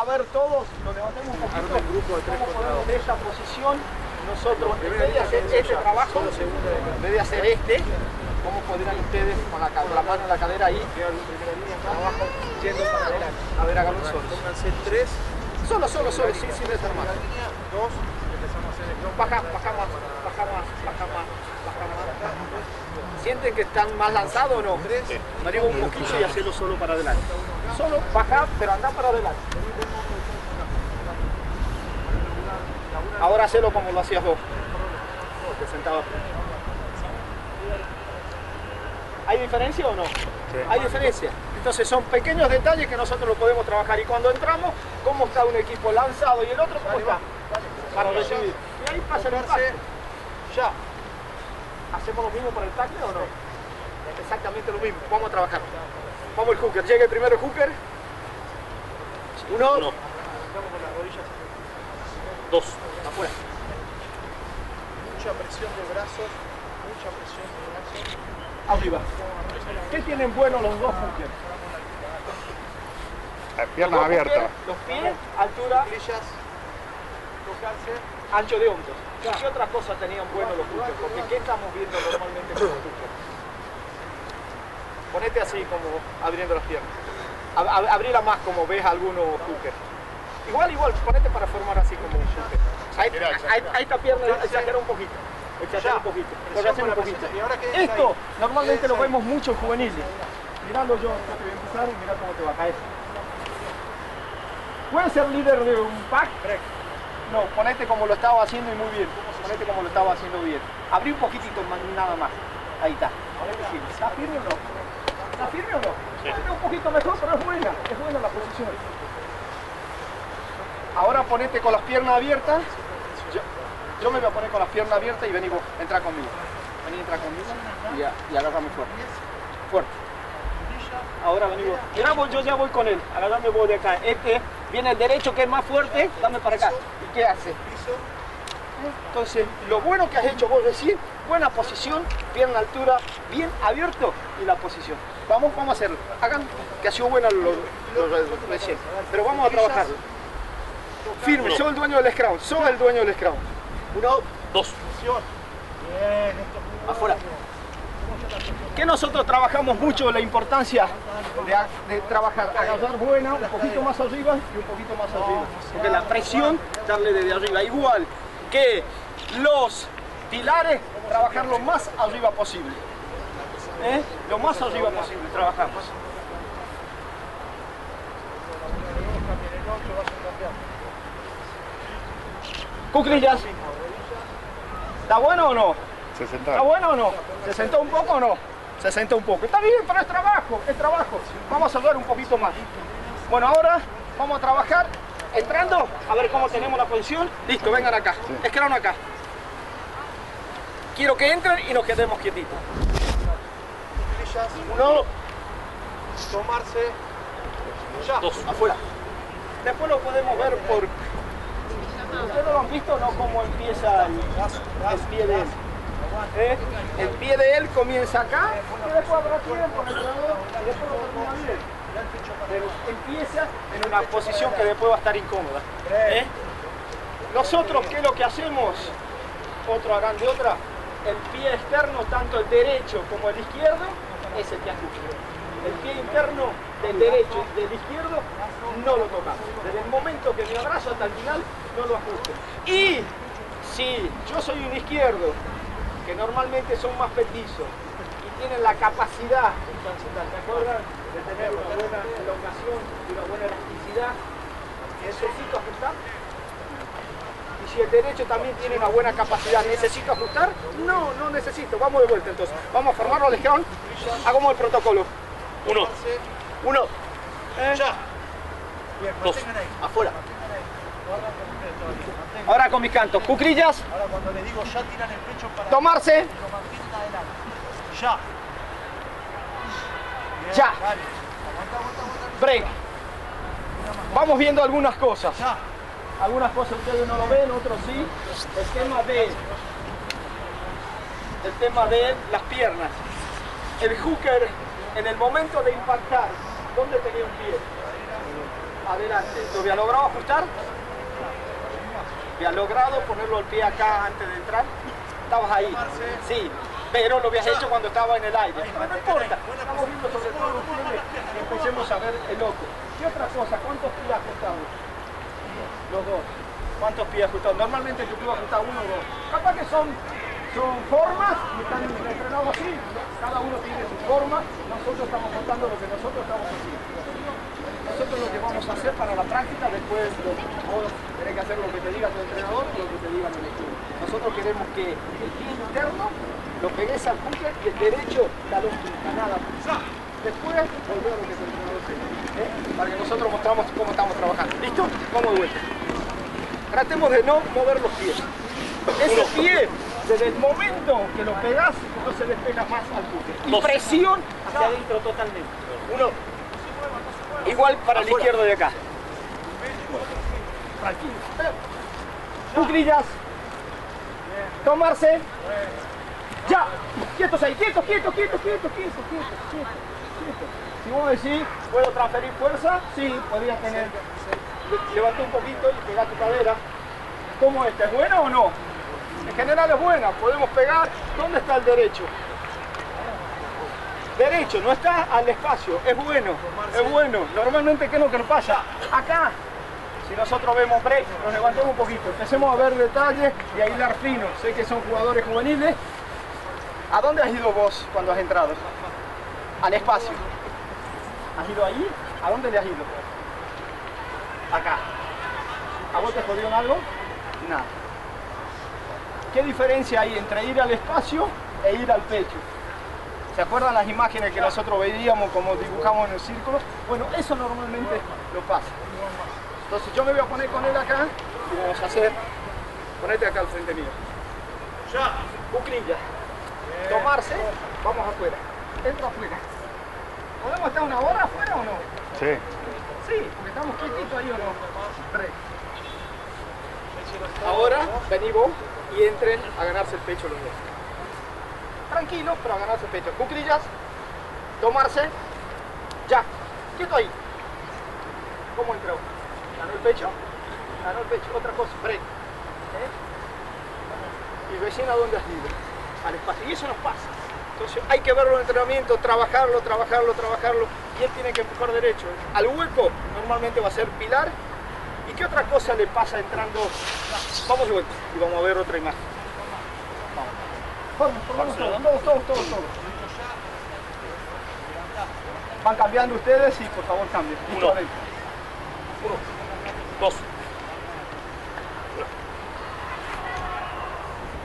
A ver todos, nos levantemos un poquito. El grupo de tres ¿Cómo podemos de esta posición nosotros, en vez de hacer este trabajo, en vez de hacer este, ¿cómo podrían ustedes con la, ca- la mano en la cadera ahí, trabajo yendo para adelante? A ver, háganlo solos. Pónganse tres, Solo, solo, solo, sin, sin desarmar. dos, empezamos a hacer el cross. Baja, baja más, baja más, baja más. ¿Sienten que están más lanzados o no? Maneja un poquito y hacerlo solo para adelante. Solo baja, pero anda para adelante. Ahora hacelo como lo hacías vos. Te sentabas. ¿Hay diferencia o no? Hay diferencia. Entonces son pequeños detalles que nosotros lo podemos trabajar. Y cuando entramos, ¿cómo está un equipo lanzado y el otro cómo está? Para recibir. Y ahí pasa el impacto. Ya. ¿Hacemos lo mismo para el tackle o no? Exactamente lo mismo. Vamos a trabajar. Vamos el hooker. Llega el primero el hooker. Uno. Dos. Afuera. Mucha presión de brazos, mucha presión de brazos. Arriba. ¿Qué tienen bueno los dos hookers? Piernas abiertas. Los pies, altura, tocarse. Ancho de hombros. ¿Qué otras cosas tenían bueno los hookers? Porque ¿qué estamos viendo normalmente con los hookers? Ponete así como abriendo las piernas. Ab- ab- abrila más como ves algunos hookers. Igual, igual, ponete para formar así como un hooker. Ahí, ahí, ahí esta pierna, exagera un poquito. Exagera un poquito. Un poquito. ¿Y ahora qué Esto normalmente lo vemos mucho en juveniles. Mirando yo, te voy a empezar y mira cómo te va a caer. ¿Puedes ser líder de un pack? No, ponete como lo estaba haciendo y muy bien. Ponete como lo estaba haciendo bien. Abrí un poquitito más, nada más. Ahí está. ¿Está firme o no? ¿Está firme o no? Un poquito mejor, pero es buena. Es buena la posición. Ahora ponete con las piernas abiertas. Yo, yo me voy a poner con las piernas abiertas y vení vos, entra conmigo. Vení, entra conmigo y, y agárrame fuerte. Fuerte. Ahora. Mirá vos, yo ya voy con él. Agárrame vos de acá. Este viene el derecho que es más fuerte, dame para acá. ¿Y qué hace? Entonces, lo bueno que has hecho vos recién, buena posición, pierna altura, bien abierto y la posición. Vamos, vamos a hacerlo. Hagan que ha sido buena lo, lo- lo recién. Pero vamos a trabajarlo. Firme, soy el dueño del scrum, soy el dueño del scrum. Uno, dos. Afuera. Que nosotros trabajamos mucho la importancia de, de trabajar, agarrar buena, un poquito más arriba y un poquito más arriba. Porque la presión, darle desde arriba. Igual que los pilares, trabajar lo más arriba posible. ¿Eh? Lo más arriba posible, trabajamos. Cuclillas. ¿Está bueno o no? Se ¿Está bueno o no? ¿Se sentó un poco o no? Se sentó un poco. Está bien, pero es trabajo, es trabajo. Vamos a hablar un poquito más. Bueno, ahora vamos a trabajar entrando, a ver cómo tenemos la posición. Listo, vengan acá. Escalón acá. Quiero que entren y nos quedemos quietitos. Uno, tomarse. Ya. dos, afuera. Después lo podemos ver por... ¿Ustedes no lo han visto no? Cómo empieza el, el pie de. ¿Eh? El pie de él comienza acá y después lo termina bien. Pero empieza en una posición que después va a estar incómoda. ¿eh? Nosotros, ¿qué es lo que hacemos? Otro harán de otra. El pie externo, tanto el derecho como el izquierdo, es el que ajusta. El pie interno del derecho y del izquierdo no lo tocamos. Desde el momento que me abrazo hasta el final, no lo ajusto. Y si yo soy un izquierdo, que normalmente son más petizos y tienen la capacidad, ¿se acuerdan? De tener una buena elongación y una buena elasticidad, necesito ajustar. Y si el derecho también tiene una buena capacidad, ¿necesito ajustar? No, no necesito. Vamos de vuelta entonces. Vamos a formarlo al escalón. Hagamos el protocolo. Uno. Uno. Eh, Dos. Afuera. Ahora con mis cantos. Cuclillas. Ahora cuando le digo ya tiran el pecho para Tomarse. Ya. Ya. Break. Vamos viendo algunas cosas. Ya. Algunas cosas ustedes no lo ven, otros sí. El tema de el tema de las piernas. El hooker en el momento de impactar, ¿dónde tenía un pie? adelante. ¿Lo había logrado ajustar? ¿Había logrado ponerlo el pie acá antes de entrar? ¿Estabas ahí? Sí, pero lo habías hecho cuando estaba en el aire. No, no importa, estamos viendo sobre todo y empecemos a ver el loco. ¿Qué otra cosa? ¿Cuántos pies ajustamos? Los dos. ¿Cuántos pies ajustados? Normalmente yo puedo ajustar uno o dos. Capaz que son, son formas y están entrenados así. Cada uno tiene su forma. Nosotros estamos contando lo que nosotros estamos haciendo. Nosotros lo que vamos a hacer para la práctica, después lo, vos tenés que hacer lo que te diga tu entrenador y lo que te diga el equipo. Nosotros queremos que el pie interno lo pegues al buque y el derecho los nada. Después volver a lo que el entrenador ¿eh? Para que nosotros mostramos cómo estamos trabajando. ¿Listo? Vamos de vuelta. Tratemos de no mover los pies. Ese pie, desde el momento que lo pegas, no se despega más al buque. Y presión hacia adentro totalmente. Uno. Igual para el izquierdo de acá. Tranquilo. Cuclillas. Tomarse. Ya. Quietos ahí. Quietos, quietos, quietos, quietos, quietos, quietos, quietos. Si vos decís, ¿puedo transferir fuerza? Sí, podrías tener. Levanta un poquito y pega tu cadera. ¿Cómo este? ¿Es bueno o no? En general es buena. Podemos pegar. ¿Dónde está el derecho? Derecho, no está al espacio, es bueno, es bueno. Normalmente, ¿qué es lo que nos pasa? Acá, si nosotros vemos break, nos levantemos un poquito, empecemos a ver detalles y a hilar fino. Sé que son jugadores juveniles. ¿A dónde has ido vos cuando has entrado? Al espacio. ¿Has ido ahí? ¿A dónde le has ido? Acá. ¿A vos te jodió en algo? Nada. ¿Qué diferencia hay entre ir al espacio e ir al pecho? ¿Se acuerdan las imágenes que nosotros veíamos como dibujamos en el círculo? Bueno, eso normalmente lo pasa. Entonces yo me voy a poner con él acá y vamos a hacer, ponete acá al frente mío. Ya, buclilla. Tomarse, vamos afuera. Entro afuera. ¿Podemos estar una hora afuera o no? Sí. Sí, porque estamos quietitos ahí o no. Break. Ahora, vení vos y entren a ganarse el pecho los dos tranquilo, pero a ganarse el pecho. Cuclillas, tomarse, ya, quieto ahí. ¿Cómo entró? ¿Ganó el pecho? Ganó el pecho, otra cosa, break. ¿Eh? Y vecina, ¿dónde has ido? Al espacio. Y eso nos pasa. Entonces hay que verlo en entrenamiento, trabajarlo, trabajarlo, trabajarlo. Y él tiene que empujar derecho. Al hueco normalmente va a ser pilar. ¿Y qué otra cosa le pasa entrando? Vamos de vuelta y vamos a ver otra imagen. Vamos, vamos todos, todos, todos, todos, todos. Van cambiando ustedes y por favor cambien. Uno. Uno. Dos.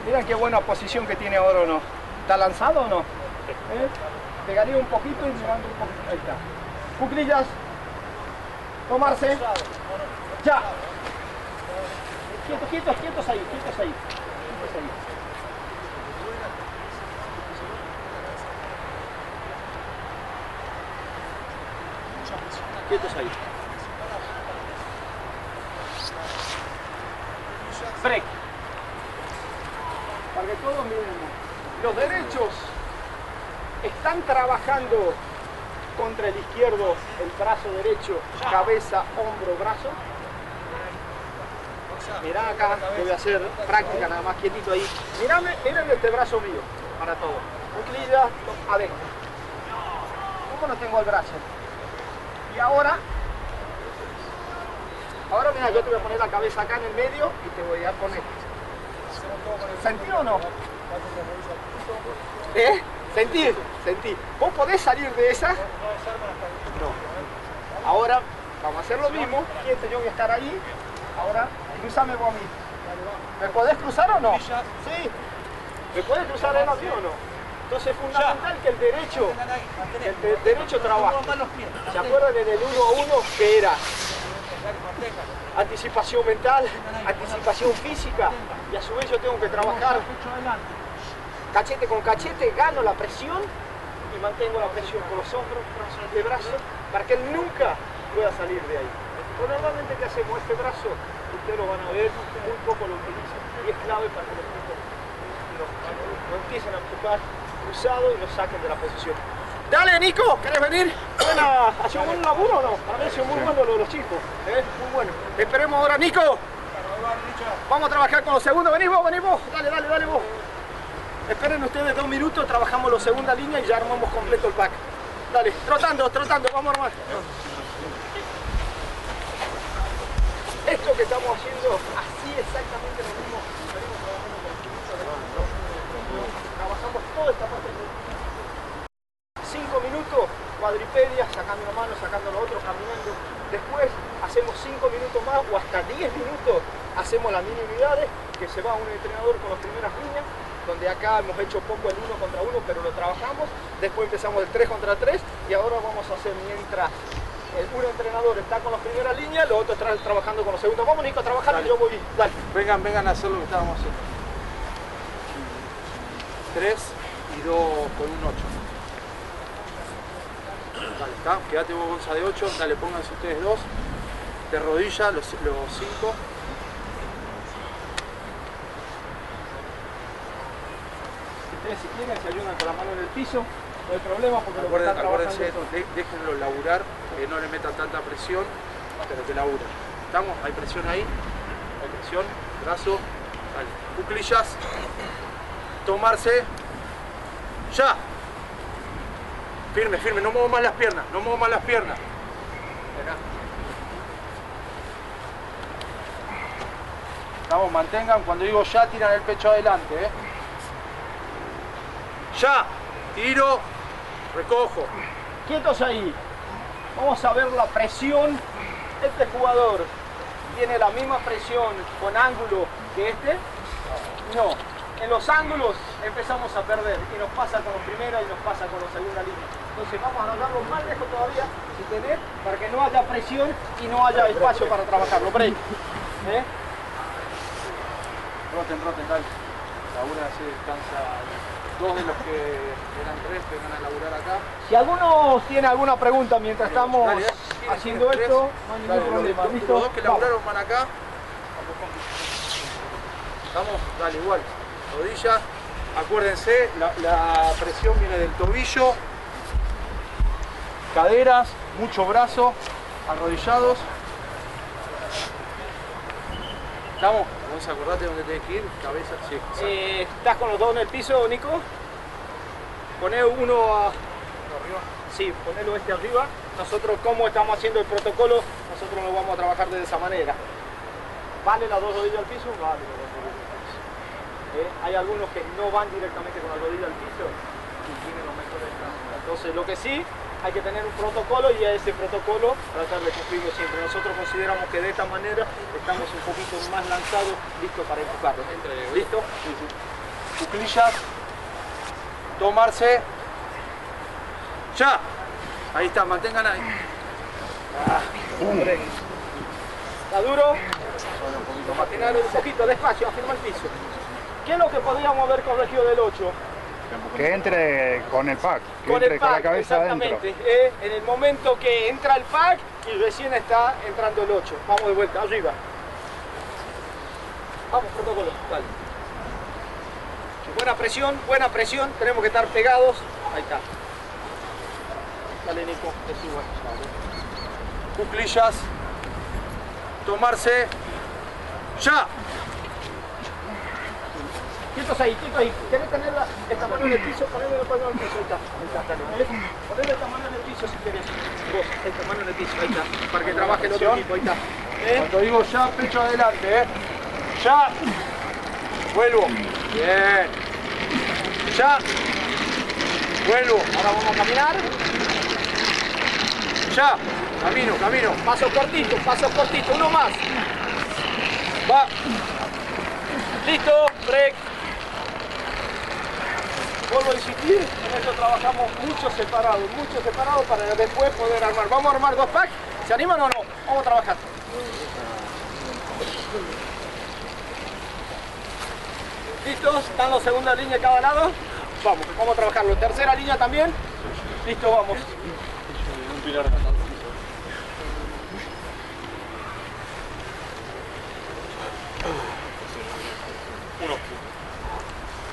Miren qué buena posición que tiene ahora o no. ¿Está lanzado o no? ¿Eh? Pegaría un poquito y levando un poquito. Ahí está. Cuclillas. Tomarse. Ya. Quietos, quietos, quietos ahí, quietos ahí. Quietos ahí. Quietos ahí. Break. Para que todos miren. Los derechos están trabajando contra el izquierdo, el brazo derecho, cabeza, hombro, brazo. Mirá acá, voy a hacer práctica nada más quietito ahí. Mírame, miren este brazo mío, para todo. Cuclilla, adentro. ¿Cómo no tengo el brazo? Y ahora, ahora mira, yo te voy a poner la cabeza acá en el medio y te voy a poner. ¿Sentí o no? ¿Eh? Sentí, sentí. ¿Vos podés salir de esa? No. Ahora vamos a hacer lo mismo. Quieto, yo voy a estar ahí. Ahora, cruzame vos a mí. ¿Me podés cruzar o no? Sí. ¿Me podés cruzar él a mí o no? Entonces es fundamental que el derecho, el de- derecho trabaje. ¿Se acuerdan en el 1 a 1 que era? Anticipación mental, anticipación física y a su vez yo tengo que trabajar cachete con cachete, gano la presión y mantengo la presión con los hombros, de brazo, para que él nunca pueda salir de ahí. Pero normalmente, ¿qué hacemos? Este brazo, ustedes lo van a ver, muy poco lo utilizan y es clave para que los no, no empiecen a empujar cruzado y nos saquen de la posición. Dale, Nico, ¿querés venir? buena, ha sido buen laburo o no? Para mí ha sido muy bueno lo de los chicos, ¿eh? muy bueno. Esperemos ahora, Nico. Vamos a trabajar con los segundos, vení vos, vení vos, dale, dale, dale vos. Esperen ustedes dos minutos, trabajamos la segunda línea y ya armamos completo el pack. Dale, trotando, trotando, vamos a armar. Esto que estamos haciendo, así exactamente lo mismo. venimos trabajando con el piso de mano, ¿no? Toda esta parte. Cinco minutos, cuadripedia, sacando una mano, sacando la otra, caminando. Después hacemos cinco minutos más o hasta 10 minutos hacemos las mini unidades, que se va un entrenador con las primeras líneas, donde acá hemos hecho poco el uno contra uno, pero lo trabajamos. Después empezamos el 3 contra 3 y ahora vamos a hacer mientras el, un entrenador está con las primeras líneas, los otros están trabajando con los segundos. Vamos Nico a trabajar y yo voy. Dale. Vengan, vengan a hacer lo que estábamos haciendo. 3 2 con un 8. Dale, está. Quédate vos, Gonza, de 8. Dale, pónganse ustedes dos. De rodilla, los 5. Ustedes si quieren se ayudan con la mano en el piso, no hay problema porque lo que Acuérdense, de- déjenlo laburar, que no le metan tanta presión, pero que laburen. ¿Estamos? ¿Hay presión ahí? ¿Hay presión? Brazo. Dale. Cuclillas. Tomarse. ¡Ya! Firme, firme. No muevo más las piernas. No muevo más las piernas. Vamos, mantengan. Cuando digo ya, tiran el pecho adelante. ¿eh? Ya. Tiro. Recojo. Quietos ahí. Vamos a ver la presión. Este jugador tiene la misma presión con ángulo que este. No. En los ángulos empezamos a perder y nos pasa con la primera y nos pasa con la segunda línea. Entonces vamos a darlo más lejos todavía si tener para que no haya presión y no haya espacio para trabajarlo. Break. ¿Eh? Roten, roten, dale. Labura se descansa. Dos de los que eran tres vengan a laburar acá. Si alguno tiene alguna pregunta mientras estamos Dale, dale. ¿Quiénes haciendo esto, tres? no hay ningún Dale, los- problema. los- ¿Listo? Los dos que laburaron van acá. Vamos, dale, igual. Rodillas. Acuérdense, la, la presión viene del tobillo. Caderas, mucho brazo, arrodillados. ¿Estamos? Vamos a acordate dónde tenés que ir. Cabeza, sí. Eh, ¿Estás con los dos en el piso, Nico? Poné uno a... Arriba. Sí, ponelo este arriba. Nosotros, como estamos haciendo el protocolo, nosotros lo vamos a trabajar de esa manera. ¿Vale las dos rodillas al piso? Vale las dos rodillas al piso. Eh, Hay algunos que no van directamente con la rodilla al piso y tienen los mejores descansos. Entonces, lo que sí, hay que tener un protocolo y a ese protocolo tratar de cumplirlo siempre. Nosotros consideramos que de esta manera estamos un poquito más lanzados, listos para empujarlo. ¿Listo? cuclillas, tomarse, ya, ahí está, mantengan ahí, ¿Está duro? Patinar un poquito, despacio, afirma el piso. ¿Qué es lo que podríamos haber corregido del 8? Que entre con el pack, que Con entre el con la pack, cabeza exactamente. adentro. ¿eh? En el momento que entra el pack y recién está entrando el 8. Vamos de vuelta, arriba. Vamos, protocolo. Buena presión, buena presión. Tenemos que estar pegados. Ahí está. Dale, Nico, es igual. cuclillas, tomarse, ya, Quietos ahí, quietos ahí. ¿Querés tener la- esta mano en el piso? Ponele la mano en el piso, ahí está. Ahí está, dale. Ponele esta mano en el piso si querés. Vos, esta mano en el piso, ahí está. Para que trabaje el otro equipo, ahí está. ¿Eh? cuando digo ya, pecho adelante, ¿eh? ya, vuelvo, bien, ya, vuelvo, Ahora vamos a caminar. ya, camino, camino, Paso cortito, paso cortito, uno más. va, Listo, break. Vuelvo a insistir, en esto trabajamos mucho separado, mucho separado para después poder armar. Vamos a armar dos packs. ¿Se animan o no? Vamos a trabajar. ¿Listos? ¿Están los segunda línea cada lado? Vamos, vamos a trabajarlo. Tercera línea también. Listo, vamos.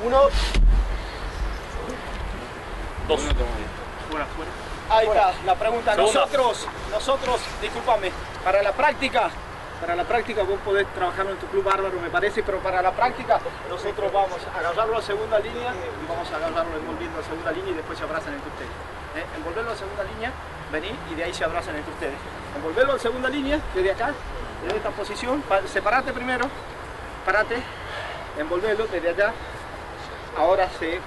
Uno. Dos. fuera, fuera, Ahí está, la pregunta. Segunda. Nosotros, nosotros, discúlpame, para la práctica, para la práctica vos podés trabajarlo en tu club bárbaro, me parece, pero para la práctica nosotros vamos a agarrarlo a segunda línea y vamos a agarrarlo envolviendo a segunda línea y después se abrazan entre ustedes. ¿eh? Envolverlo a segunda línea, vení y de ahí se abrazan entre ustedes. Envolverlo a segunda línea, desde acá, desde esta posición, pa- separate primero, parate, envolverlo desde allá. Ahora se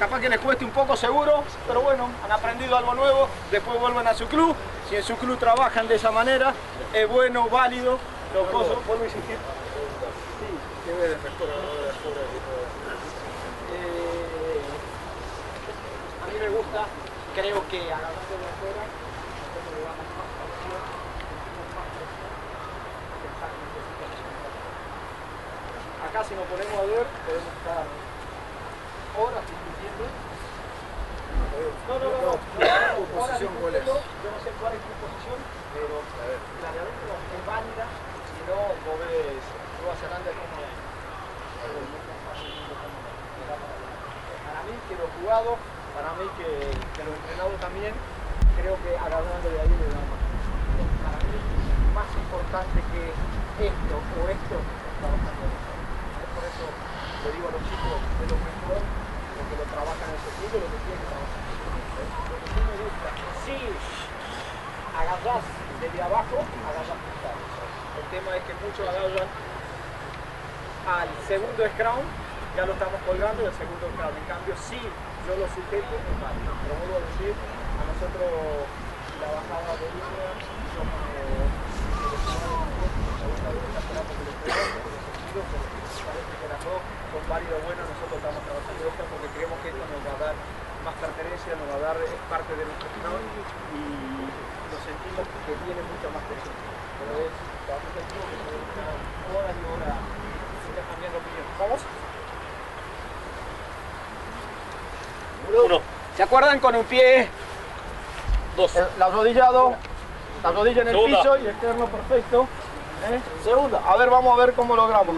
capaz que les cueste un poco seguro, pero bueno, han aprendido algo nuevo, después vuelven a su club, si en su club trabajan de esa manera, es bueno, válido, los cosas, vuelvo a insistir. Sí. Eh, a mí me gusta, creo que de afuera, pensar en lo que necesitamos. Acá si nos ponemos a ver, podemos estar horas discutiendo. No, no, no, no. ¿Tu posición cuál es? Yo no sé cuál es tu posición, pero la de adentro es válida. Si no, vos ves Nueva Zelanda como para mí que lo jugado, para mí que, que lo entrenado también, creo que agarrando de ahí le da más. Para mí, más importante que esto o esto, es trabajando. Es por eso le digo a los chicos de lo mejor, porque lo trabajan en ese club, lo que tienen que trabajar. Lo que me gusta, si agarrás desde abajo, agarrás puntadas. El tema es que muchos agarran al segundo scrum, ya lo estamos colgando y el segundo scrum. En cambio, si yo lo sujeto, válido. Pero vuelvo a decir, a nosotros la bajada de línea, yo como parece que las dos son válidas buenas, nosotros estamos trabajando esto porque creemos que esto nos va a dar más pertenencia, nos va a dar es parte de nuestro club y lo sentimos que tiene mucha más presión. Pero es sentido que se horas y horas intercambiando opiniones. ¿Vamos? Uno. ¿Se acuerdan con un pie Dos. el arrodillado, la rodilla en el Segunda. piso y externo perfecto? ¿eh? Segunda. A ver, vamos a ver cómo logramos.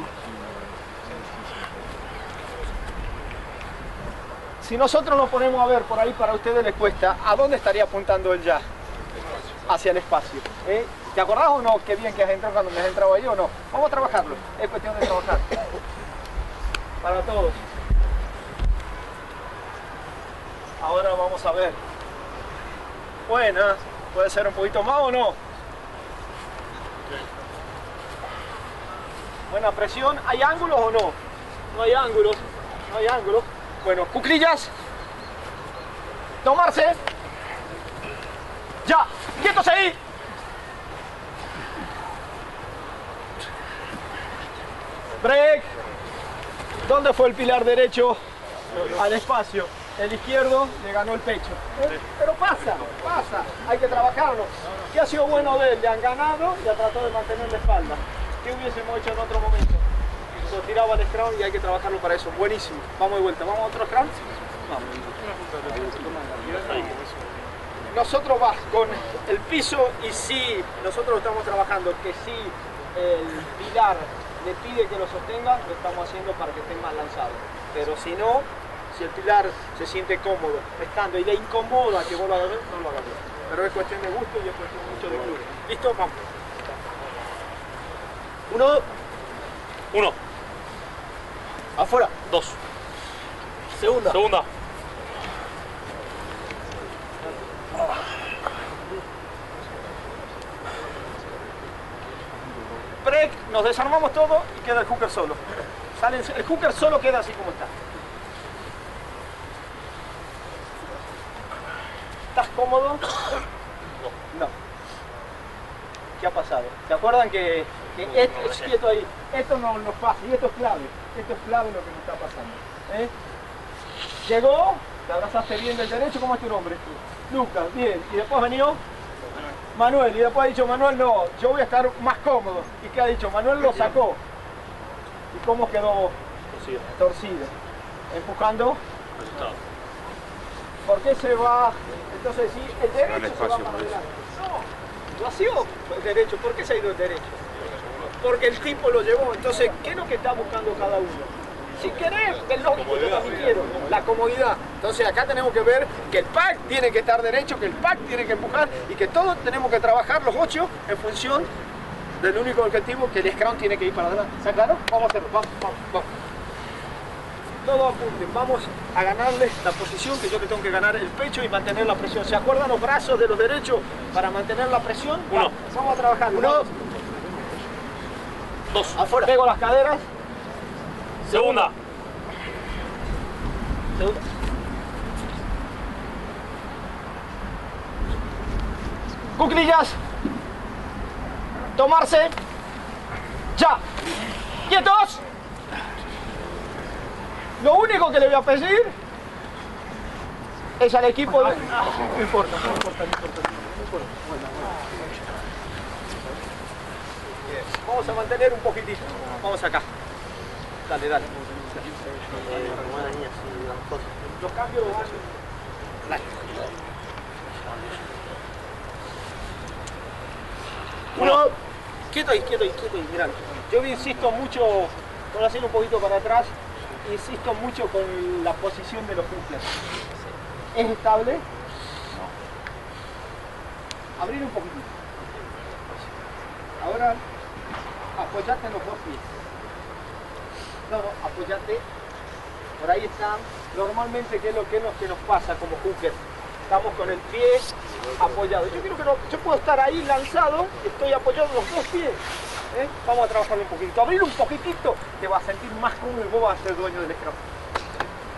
Si nosotros nos ponemos a ver por ahí, para ustedes les cuesta, ¿a dónde estaría apuntando él ya? Hacia el espacio. ¿eh? ¿Te acordás o no? Qué bien que has entrado cuando me has entrado ahí o no. Vamos a trabajarlo. Es cuestión de trabajar. Para todos. Ahora vamos a ver. Buena. ¿Puede ser un poquito más o no? Buena presión. ¿Hay ángulos o no? No hay ángulos. No hay ángulos. Bueno, cuclillas. Tomarse. Ya. Quietos ahí. Break. ¿Dónde fue el pilar derecho? Al espacio. El izquierdo le ganó el pecho. Pero pasa, pasa. Hay que trabajarlo. ¿Qué ha sido bueno de él? Le han ganado y ha tratado de mantener la espalda. ¿Qué hubiésemos hecho en otro momento? Se tiraba al scrum y hay que trabajarlo para eso. Buenísimo. Vamos de vuelta. ¿Vamos a otro scrum? Vamos. Nosotros vas con el piso y si nosotros lo estamos trabajando, que si el pilar le pide que lo sostenga, lo estamos haciendo para que esté más lanzado. Pero si no, si el pilar se siente cómodo estando y le incomoda que vos lo agarres, no lo agarres. Pero es cuestión de gusto y es cuestión mucho de club. ¿Listo? Vamos. Uno, Uno. Afuera. Dos. Segunda. Segunda. break, nos desarmamos todo y queda el hooker solo. Salen- el hooker solo queda así como está. ¿Estás cómodo? No. ¿Qué ha pasado? ¿Se acuerdan que, que esto, es quieto ahí? Esto no nos pasa y esto es clave. Esto es clave lo que nos está pasando. ¿eh? Llegó, te abrazaste bien del derecho, ¿cómo es tu nombre? Lucas, bien. Y después venido Manuel, y después ha dicho Manuel, no, yo voy a estar más cómodo. ¿Y qué ha dicho? Manuel lo sacó. ¿Y cómo quedó Torcido. torcido? Empujando. ¿Por qué se va? Entonces, sí, el derecho se va para adelante. No, vacío el derecho. ¿Por qué se ha ido el derecho? Porque el tipo lo llevó. Entonces, ¿qué es lo que está buscando cada uno? Si querés, es lógico, yo también quiero, la comodidad. Entonces acá tenemos que ver que el pack tiene que estar derecho, que el pack tiene que empujar y que todos tenemos que trabajar los ocho en función del único objetivo que el scrum tiene que ir para adelante. ¿Está claro? Vamos a hacerlo, vamos, vamos, vamos. Todos apunten, vamos a ganarle la posición que yo le tengo que ganar el pecho y mantener la presión. ¿Se acuerdan los brazos de los derechos para mantener la presión? Uno. Vamos a trabajar. Uno, Dos. afuera. Pego las caderas. Segunda. Segunda. Cuclillas. Tomarse. Ya. Quietos. Lo único que le voy a pedir es al equipo de... Ah, no importa, no importa, no importa. No importa. Bueno, bueno. Vamos a mantener un poquitito. Vamos acá. Dale, dale. Los cambios Dale. Uno. Quieto ahí, quieto ahí, quieto ahí. Mirá. Yo insisto mucho, con hacer un poquito para atrás, insisto mucho con la posición de los hookers. ¿Es estable? No. Abrir un poquitito. Ahora, apoyate en los dos pies. No, no, apoyate. Por ahí está. Normalmente, ¿qué es lo que, lo que nos pasa como hooker? Estamos con el pie apoyado. Yo creo que no, yo puedo estar ahí lanzado, estoy apoyado en los dos pies. ¿eh? Vamos a trabajarlo un poquito. Abrir un poquitito, te vas a sentir más cómodo y vos vas a ser dueño del scrum.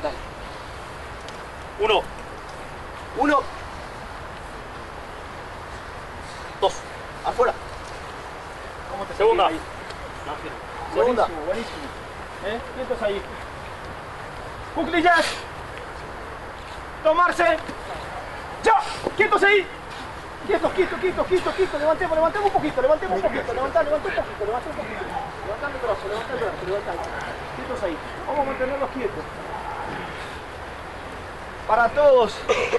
Dale. Uno. Uno, Dos. afuera. ¿Cómo te Segunda. ahí? Segunda. Buenísimo, buenísimo. ¿Eh? Quietos ahí. Cuclillas. Tomarse. Ya. Quietos ahí. Quietos, quietos, quietos, quietos, quietos. Levantemos, levantemos un poquito, levantemos un poquito. Levantá, levantá un poquito, levantá un poquito. Levantá el brazo, levantá el brazo, levantá. Quietos ahí. Vamos a mantenerlos quietos. Para todos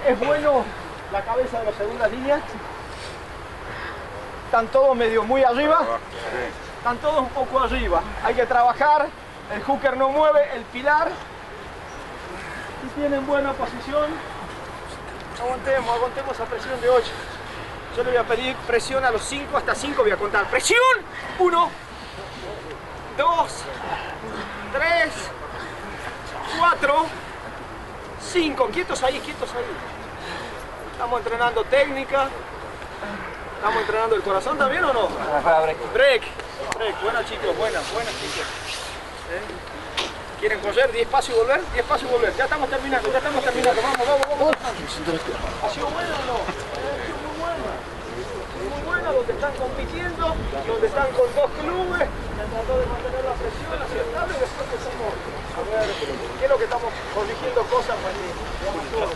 es bueno la cabeza de las segundas líneas. Están todos medio muy arriba. Están todos un poco arriba. Hay que trabajar. El hooker no mueve, el pilar. Si tienen buena posición, aguantemos, aguantemos esa presión de 8. Yo le voy a pedir presión a los 5, hasta 5 voy a contar. ¡Presión! 1, 2, 3, 4, 5. Quietos ahí, quietos ahí. Estamos entrenando técnica. Estamos entrenando el corazón también o no? Break. Break. Buena chicos, buena, buena chicos. ¿Eh? ¿Quieren correr? 10 pasos y volver, 10 pasos y volver. Ya estamos terminando, ya estamos terminando. Vamos, vamos, vamos. ¿Ha sido buena o no? Ha sido muy buena. Muy buena donde están compitiendo, donde están con dos clubes. Tratando de mantener la presión así estable y después empezamos a ver qué es lo que estamos corrigiendo cosas para que todo.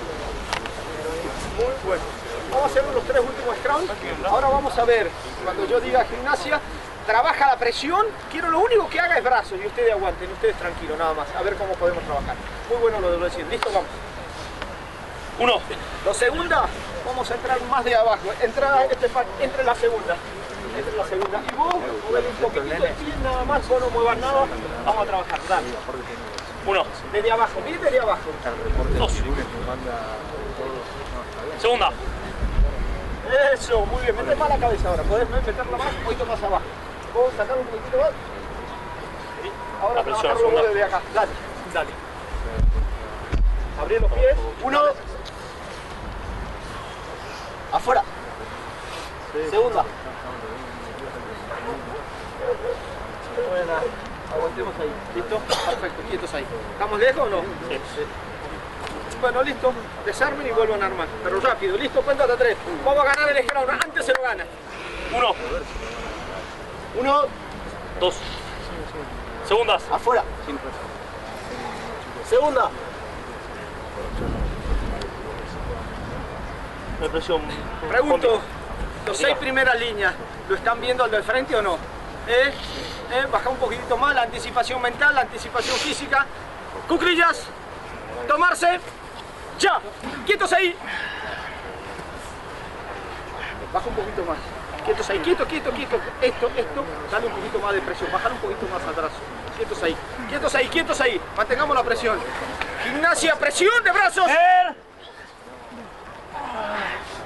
Muy bueno. Vamos a hacer los tres últimos scrums. Ahora vamos a ver, cuando yo diga gimnasia, trabaja la presión. Quiero lo único que haga es brazos y ustedes aguanten, ustedes tranquilos, nada más. A ver cómo podemos trabajar. Muy bueno lo de decir. Listo, vamos. Uno. La segunda, vamos a entrar más de abajo. Entra este entre la segunda. Entre la segunda. Y vos, mueve un poquitito el pie, nada más, vos no muevas nada. Vamos a trabajar. Dale. Uno. Desde abajo, mire desde abajo. Dos. Segunda. Eso, muy bien. Mete más la cabeza ahora. Podés meterla más, un poquito más abajo. Vos sacar un poquitito más. Ahora La presión, trabajarlo desde acá. Dale, dale. Abrir los pies. Uno. Afuera. Segunda. Buena. Aguantemos ahí. ¿Listo? Perfecto. Quietos ahí. ¿Estamos lejos o no? Sí. Bueno, listo. Desarmen y vuelvan a armar. Pero rápido. Listo, cuenta hasta tres. Vamos a ganar el scrum. Antes se lo gana. Uno. Uno. Dos. Segundas. Afuera. Segunda. Me presión. Pregunto, los seis primeras líneas, ¿lo están viendo al del frente o no? ¿Eh? ¿Eh? Baja un poquitito más la anticipación mental, la anticipación física. Cuclillas, tomarse, ya, quietos ahí. Baja un poquito más. Quietos ahí, quieto, quieto, quieto. Esto, esto, dale un poquito más de presión, bajar un poquito más atrás. Quietos ahí, quietos ahí, quietos ahí. Mantengamos la presión. Gimnasia, presión de brazos. El.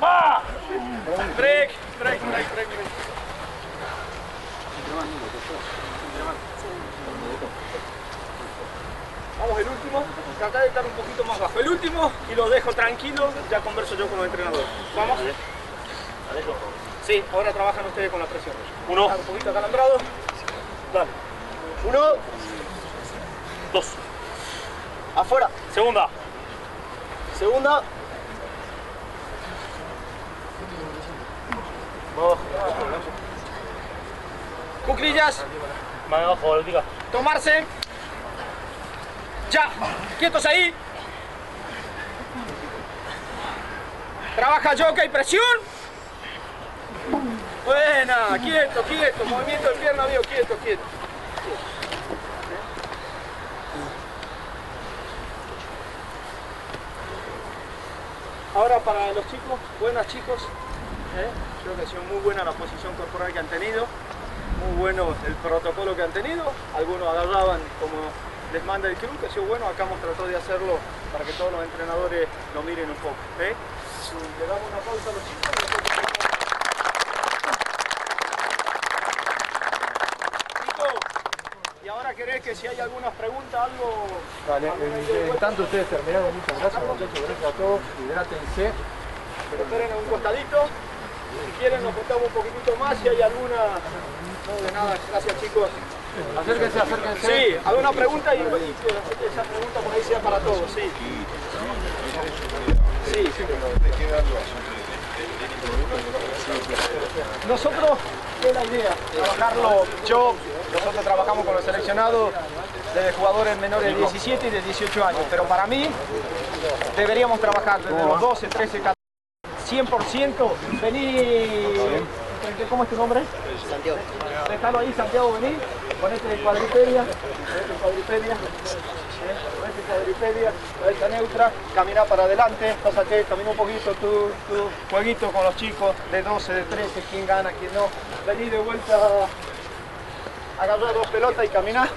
Va. Break, break, break, break. break. Vamos, el último. Trata de estar un poquito más bajo. El último y lo dejo tranquilo. Ya converso yo con los entrenadores. Vamos. Sí, ahora trabajan ustedes con la presión. Uno. Un poquito acalambrado. Dale. Uno, Dos. afuera. Segunda. Segunda. Vamos. Cuclillas. Mano abajo, diga. Tomarse. Ya. Quietos ahí. Trabaja yoga y presión. Buena. Quieto, quieto. Movimiento de pierna, amigo. Quieto, quieto. Ahora para los chicos, buenas chicos, ¿eh? creo que ha sido muy buena la posición corporal que han tenido, muy bueno el protocolo que han tenido, algunos agarraban como les manda el club, que ha sido bueno, acá hemos tratado de hacerlo para que todos los entrenadores lo miren un poco. ¿eh? Le damos una pausa a los chicos. y ahora querés que si hay alguna pregunta, algo... Dale, alguna en, tanto ustedes terminaron, muchas gracias muchachos, gracias a todos, hidrátense. esperen a un costadito. Si quieren nos contamos un poquitito más, si hay alguna... No, de nada, gracias chicos. Acérquense, acérquense. Sí, alguna pregunta y, y esa pregunta por ahí sea para todos, sí. Sí. Nosotros, ¿qué es idea? Trabajarlo, yo, nosotros trabajamos con los seleccionados de jugadores menores de 17 y de 18 años, pero para mí deberíamos trabajar desde los 12, 13, 14, 100%. Vení, ¿cómo es tu nombre? Santiago. Déjalo ahí, Santiago, vení. Ponete cuadripedia, ponete cuadripedia, ponete cuadripedia, cabeza neutra, camina para adelante, pásate, camina un poquito tu, tu jueguito con los chicos de 12, de 13, quién gana, quién no. Vení de vuelta, agarra dos pelotas y camina.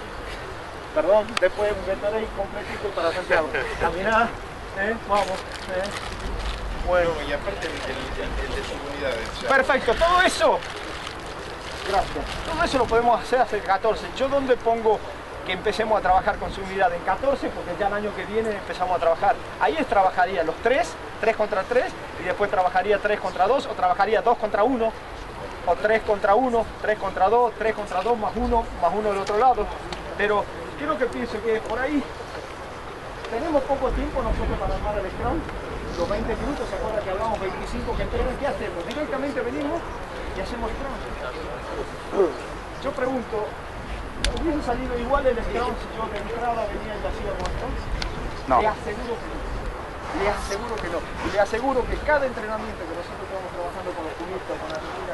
Perdón, después un Gatorade completito para Santiago. Caminá, ¿eh? vamos. ¿eh? Bueno. Y aparte el, el- el- de subunidades. ya. Perfecto, todo eso. Gracias. Todo eso lo podemos hacer hasta el 14. ¿Yo dónde pongo que empecemos a trabajar con su unidad? En 14, porque ya el año que viene empezamos a trabajar. Ahí es trabajaría los 3, 3 contra 3, y después trabajaría 3 contra 2, o trabajaría 2 contra 1, o 3 contra 1, 3 contra 2, 3 contra 2 más 1, más 1 del otro lado. Pero creo que pienso que por ahí tenemos poco tiempo nosotros para armar el scrum. Los 20 minutos, ¿se acuerdan que hablamos 25 que entrenan? ¿Qué hacemos? Directamente venimos y hacemos scrum. Yo pregunto, ¿hubiese salido igual el scrum si yo de entrada venía y lo hacíamos scrum? No. Aseguro que no. Le aseguro que no. Y le aseguro que cada entrenamiento que nosotros estamos trabajando con los juristas, con la Argentina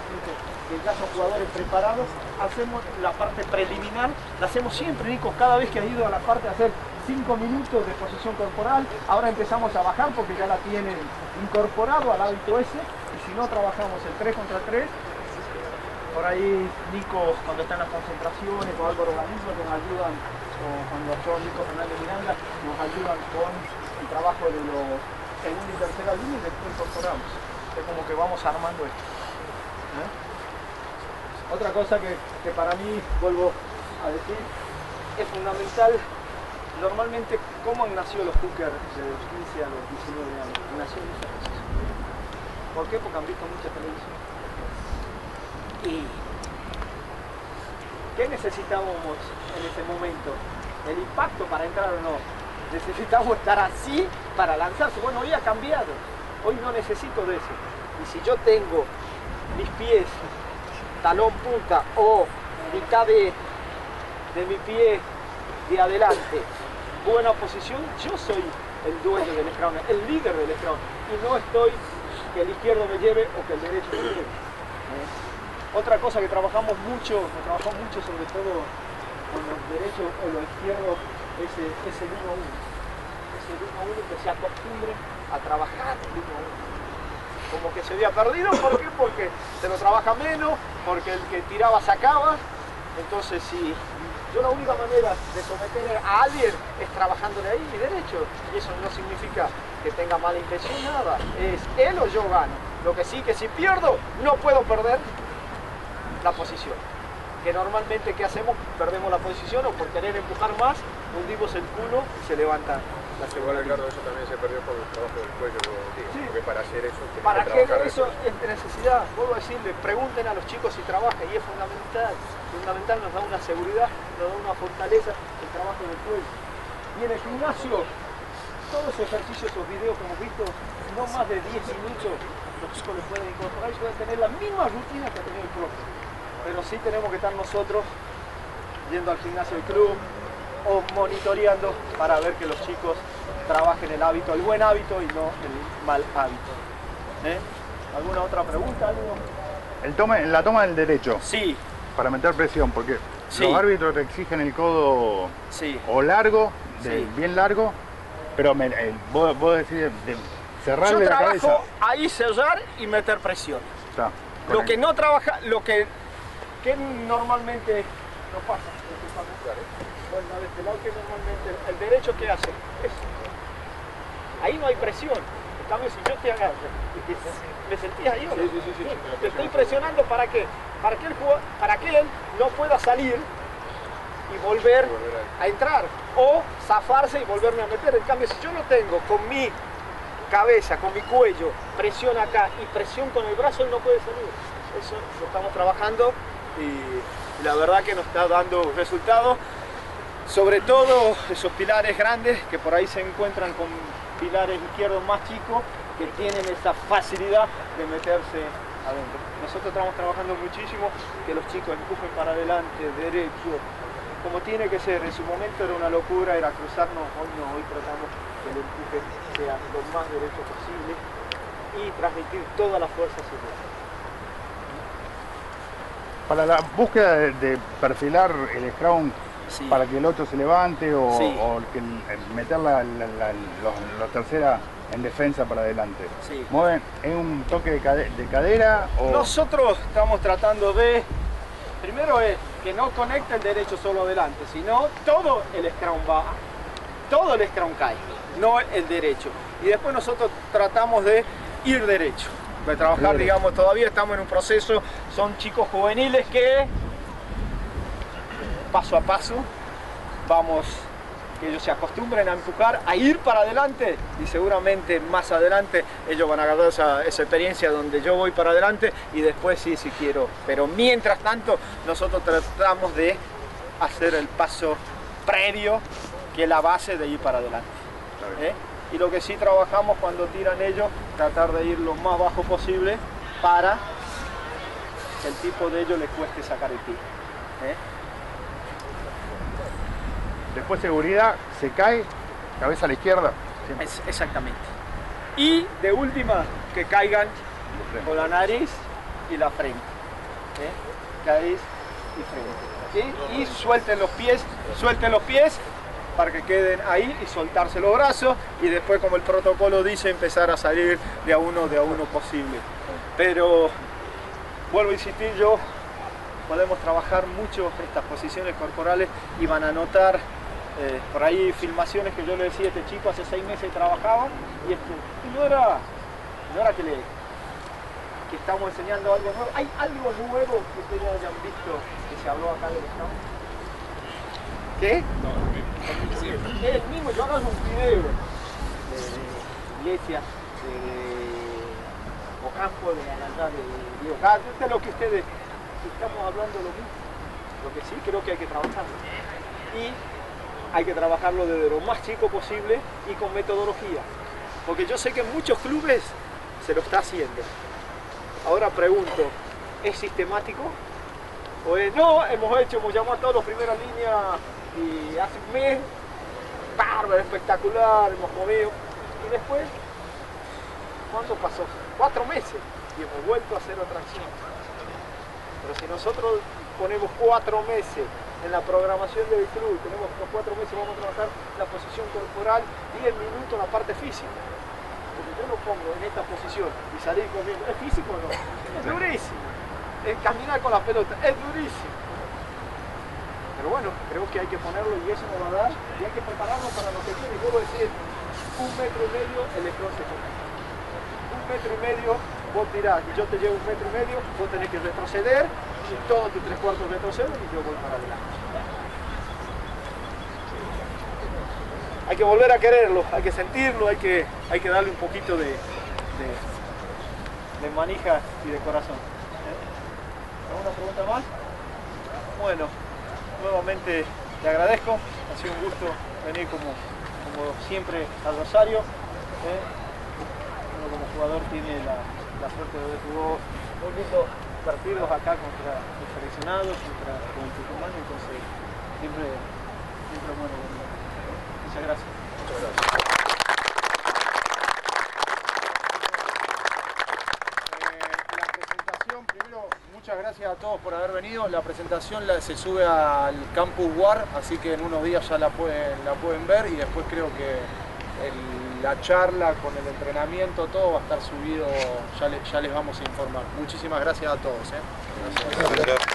que ya son jugadores preparados, hacemos la parte preliminar, la hacemos siempre, Nico, cada vez que ha ido a la parte de hacer 5 minutos de posición corporal, ahora empezamos a bajar porque ya la tienen incorporado al hábito ese, y si no trabajamos el 3 contra 3, por ahí Nico, cuando está en las concentraciones, o Álvaro Organizo, que nos ayudan, o cuando son Nico Fernández Miranda, nos ayudan con trabajo de los segunda y tercera línea y después incorporamos. Es como que vamos armando esto. ¿eh? Otra cosa que, que para mí, vuelvo a decir, es fundamental, normalmente, ¿cómo han nacido los hookers de los 15 a los 19 años? Nacieron. ¿Por qué? Porque han visto mucha televisión. ¿Y qué necesitamos en ese momento? ¿El impacto para entrar o no? Necesitamos estar así para lanzarse. Bueno, hoy ha cambiado. Hoy no necesito de eso. Y si yo tengo mis pies talón punta o mitad de, de mi pie de adelante, buena posición, yo soy el dueño del scrum, el líder del scrum. Y no estoy que el izquierdo me lleve o que el derecho me lleve. Otra cosa que trabajamos mucho, que trabajamos mucho sobre todo con los derechos o los izquierdos, es el, es el 1 a 1. Es el 1 a 1 que se acostumbren a trabajar el 1 a 1 como que se había perdido, ¿por qué? Porque se lo trabaja menos, porque el que tiraba sacaba, entonces si Yo la única manera de someter a alguien es trabajándole ahí y derecho. Y eso no significa que tenga mala intención, nada. Es él o yo gano. Lo que sí que si pierdo, no puedo perder la posición. Que normalmente, ¿qué hacemos? Perdemos la posición o por querer empujar más, hundimos el culo y se levanta la Igual, segunda. Ricardo, eso también se perdió por el trabajo del cuello, digo, Sí. porque para hacer eso ¿Para qué eso es de necesidad? Vuelvo a decirle, pregunten a los chicos si trabajan y es fundamental. Fundamental nos da una seguridad, nos da una fortaleza el trabajo del cuello. Y en el gimnasio, todos esos ejercicios, esos videos que hemos visto, no más de 10 minutos, los chicos les pueden incorporar y pueden tener la misma rutina que ha tenido el profe. Pero sí tenemos que estar nosotros yendo al gimnasio del club o monitoreando para ver que los chicos trabajen el hábito, el buen hábito y no el mal hábito. ¿Eh? ¿Alguna otra pregunta? ¿Algo? El tome, la toma del derecho Sí, para meter presión, porque Sí. los árbitros te exigen el codo sí. o largo, de- Sí. bien largo, pero me- eh, vos, vos decís de, de Yo cerrarle la trabajo cabeza. ahí cerrar y meter presión. Está, Lo el- que no trabaja, lo que, que normalmente no pasa. disculpame. Bueno, de este lado que normalmente el derecho que hace es ahí no hay presión. En cambio si yo te agarro me sentís ahí o no? te estoy presionando para qué? Para que, el jugador- para que él no pueda salir y volver a entrar o zafarse y volverme a meter. En cambio si yo no tengo con mi cabeza, con mi cuello, presión acá y presión con el brazo, él no puede salir. Eso lo estamos trabajando y la verdad que nos está dando resultados. Sobre todo esos pilares grandes que por ahí se encuentran con pilares izquierdos más chicos que tienen esa facilidad de meterse adentro. Nosotros estamos trabajando muchísimo que los chicos empujen para adelante, derecho, como tiene que ser. En su momento era una locura, era cruzarnos, hoy no, hoy tratamos que el empuje sea lo más derecho posible y transmitir toda la fuerza hacia. Para la búsqueda de, de perfilar el scrum Sí. para que el otro se levante o, Sí. o que meter la, la- la- los- tercera en defensa para adelante. Sí. ¿Mueven? ¿Es un toque de, cade- de cadera o Nosotros estamos tratando de, primero es que no conecte el derecho solo adelante, sino todo el scrum va, todo el scrum cae, no el derecho. Y después nosotros tratamos de ir derecho, de trabajar, Claro. digamos, todavía estamos en un proceso, son chicos juveniles que paso a paso vamos que ellos se acostumbren a empujar, a ir para adelante y seguramente más adelante ellos van a agarrar esa, experiencia donde yo voy para adelante y después sí, si quiero. Pero mientras tanto nosotros tratamos de hacer el paso previo que es la base de ir para adelante. ¿eh? Y lo que sí trabajamos cuando tiran ellos, tratar de ir lo más bajo posible para que el tipo de ellos les cueste sacar el. ¿eh? Después seguridad se cae, cabeza a la izquierda? Es- exactamente. Y de última, que caigan con la nariz y la frente. ¿eh? Y frente. Y suelten los pies, suelten los pies para que queden ahí y soltarse los brazos y después como el protocolo dice empezar a salir de a uno de a uno posible. Pero vuelvo a insistir yo, podemos trabajar mucho estas posiciones corporales y van a notar eh, por ahí filmaciones que yo le decía a este chico hace seis meses trabajaba y, esto, y no era, no era que le que estamos enseñando algo nuevo. ¿Hay algo nuevo que ustedes hayan visto que se habló acá del Estado? ¿Qué? Es el mismo, yo hago un video de, de iglesias, de Ocampo, de Anandá, de Dios. Ah, de lo que ustedes estamos hablando lo mismo. Lo que sí creo que hay que trabajarlo. Y hay que trabajarlo desde lo más chico posible y con metodología. Porque yo sé que en muchos clubes se lo está haciendo. Ahora pregunto, ¿es sistemático? O es, no, hemos hecho, hemos llamado a todos los primeras líneas y hace un mes, bárbaro, espectacular, hemos movido. Y después, ¿cuánto pasó? Cuatro meses y hemos vuelto a hacer otra acción. Pero si nosotros ponemos cuatro meses en la programación del club, tenemos los cuatro meses, vamos a trabajar la posición corporal, 10 minutos la parte física. Porque yo lo pongo en esta posición y salir corriendo, ¿es físico o no? Es durísimo. Es caminar con la pelota, es durísimo. Pero bueno, creo que hay que ponerlo y eso nos va a dar, y hay que prepararlo para lo que viene. Vuelvo a decir, un metro y medio el come. Un metro y medio vos tirás y yo te llevo un metro y medio, vos tenés que retroceder y todos tus tres cuartos retroceden y yo voy para adelante. Hay que volver a quererlo, hay que sentirlo, hay que, hay que darle un poquito de, de, de manija y de corazón. ¿Alguna pregunta más? Bueno, nuevamente te agradezco, ha sido un gusto venir como, como siempre al Rosario. ¿eh? Uno como jugador tiene la, la suerte de ver jugó muy lindos partidos acá contra los seleccionados, contra con Tucumán, entonces siempre, siempre bueno. Muchas gracias. Eh, la presentación, primero, muchas gracias a todos por haber venido. La presentación la- se sube al Campus War, así que en unos días ya la pueden, la pueden ver y después creo que la charla con el entrenamiento, todo va a estar subido, ya, le- ya les vamos a informar. Muchísimas gracias a todos. ¿eh?